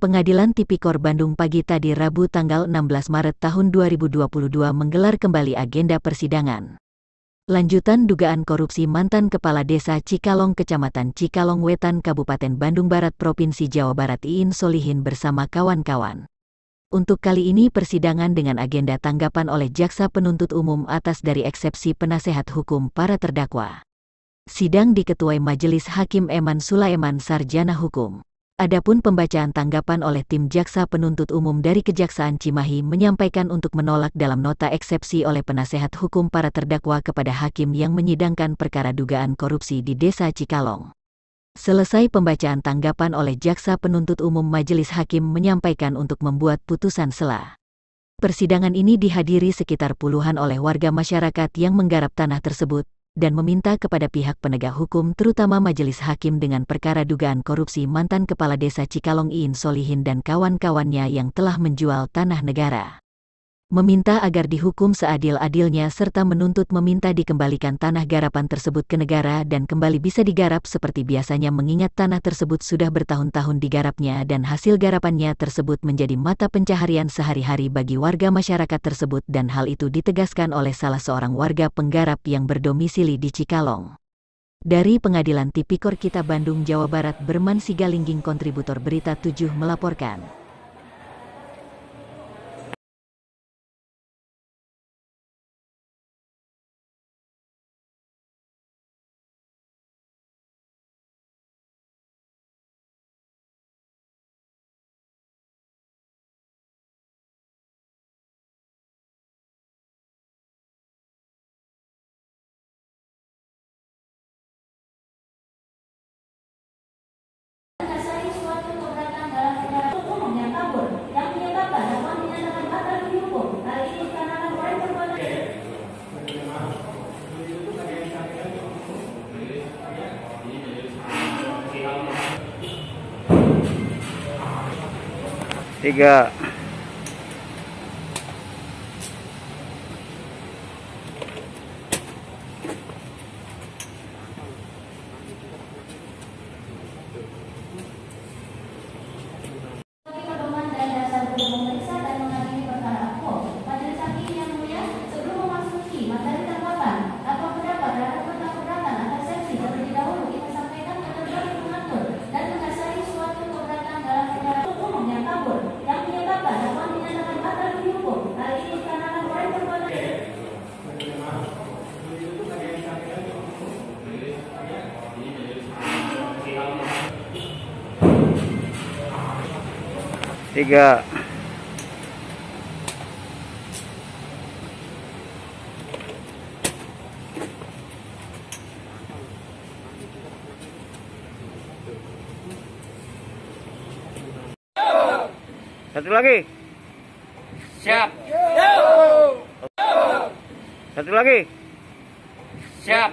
Pengadilan Tipikor Bandung pagi tadi Rabu tanggal 16 Maret tahun 2022 menggelar kembali agenda persidangan. Lanjutan dugaan korupsi mantan Kepala Desa Cikalong Kecamatan Cikalong Wetan Kabupaten Bandung Barat Provinsi Jawa Barat Iin Solihin bersama kawan-kawan. Untuk kali ini persidangan dengan agenda tanggapan oleh Jaksa Penuntut Umum atas dari eksepsi penasehat hukum para terdakwa. Sidang diketuai Majelis Hakim Eman Sulaiman Sarjana Hukum. Adapun pembacaan tanggapan oleh tim jaksa penuntut umum dari Kejaksaan Cimahi menyampaikan untuk menolak dalam nota eksepsi oleh penasehat hukum para terdakwa kepada hakim yang menyidangkan perkara dugaan korupsi di Desa Cikalong. Selesai pembacaan tanggapan oleh jaksa penuntut umum Majelis Hakim menyampaikan untuk membuat putusan sela. Persidangan ini dihadiri sekitar puluhan oleh warga masyarakat yang menggarap tanah tersebut, dan meminta kepada pihak penegak hukum terutama Majelis Hakim dengan perkara dugaan korupsi mantan Kepala Desa Cikalong Iin Solihin dan kawan-kawannya yang telah menjual tanah negara meminta agar dihukum seadil-adilnya serta menuntut meminta dikembalikan tanah garapan tersebut ke negara dan kembali bisa digarap seperti biasanya mengingat tanah tersebut sudah bertahun-tahun digarapnya dan hasil garapannya tersebut menjadi mata pencaharian sehari-hari bagi warga masyarakat tersebut dan hal itu ditegaskan oleh salah seorang warga penggarap yang berdomisili di Cikalong. Dari Pengadilan Tipikor Kita Bandung, Jawa Barat, Berman Sigalingging kontributor Berita 7 melaporkan. Tiga tiga. Satu lagi. Siap. Satu lagi. Siap